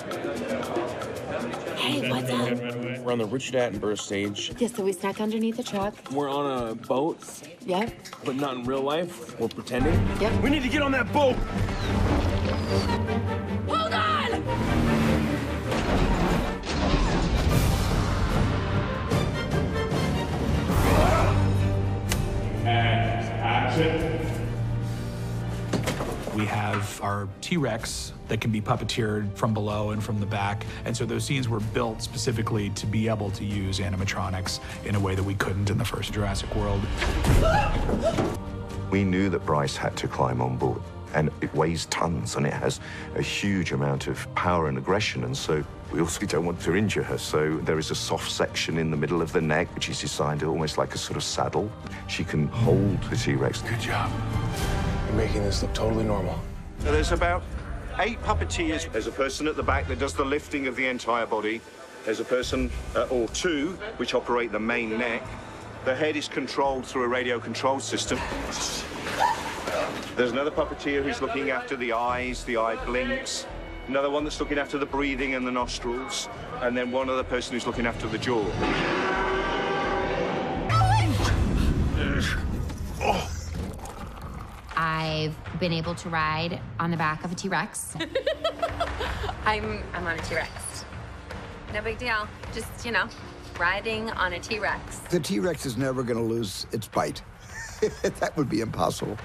Hey, what's up? We're on the Richard Attenborough stage. Yeah, so we snuck underneath the truck. We're on a boat, Yep. but not in real life. We're pretending. Yep. We need to get on that boat. Hold on! We have our T-Rex that can be puppeteered from below and from the back. And so those scenes were built specifically to be able to use animatronics in a way that we couldn't in the first Jurassic World. We knew that Bryce had to climb on board, and it weighs tons, and it has a huge amount of power and aggression, and so we also don't want to injure her. So there is a soft section in the middle of the neck, which is designed almost like a sort of saddle. She can hold the T-Rex. Good job. You're making this look totally normal. So there's about eight puppeteers. There's a person at the back that does the lifting of the entire body. There's a person uh, or two which operate the main neck. The head is controlled through a radio control system. There's another puppeteer who's looking after the eyes, the eye blinks. Another one that's looking after the breathing and the nostrils. And then one other person who's looking after the jaw. I've been able to ride on the back of a T-Rex. I'm I'm on a T-Rex. No big deal. Just, you know, riding on a T-Rex. The T Rex is never going to lose its bite. that would be impossible.